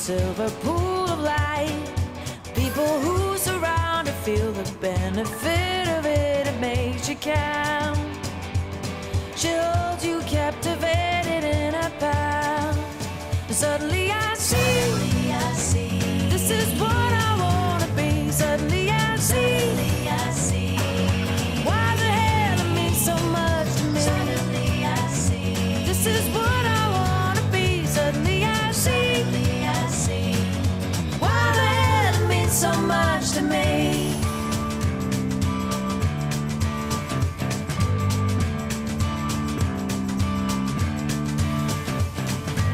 silver pool of light. People who surround her feel the benefit of it. It makes you count. She holds you captivated in I see. Suddenly to me.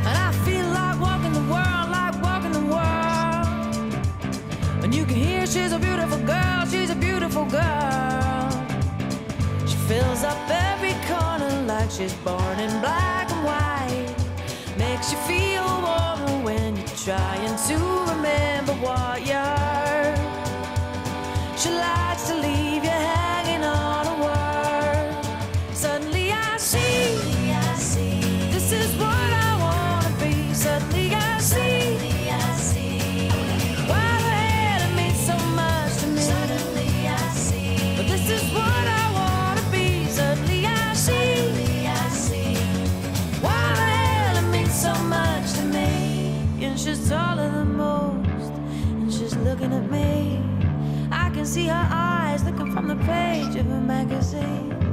And I feel like walking the world, like walking the world. And you can hear she's a beautiful girl, she's a beautiful girl. She fills up every corner like she's born in black and white. Makes you feel warmer when you're trying To leave you hanging on a word. Suddenly I see. This is what I wanna be. Suddenly I see Suddenly I see. why the hell it means so much to me. Suddenly I see. This is what I wanna be. Suddenly I see Suddenly I see. why the hell it means so much to me. And she's taller than most, and she's looking at me. See her eyes looking from the page of a magazine.